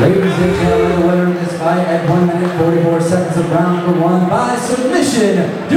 Ladies and gentlemen, the winner of this fight at 1 minute 44 seconds of round number one by submission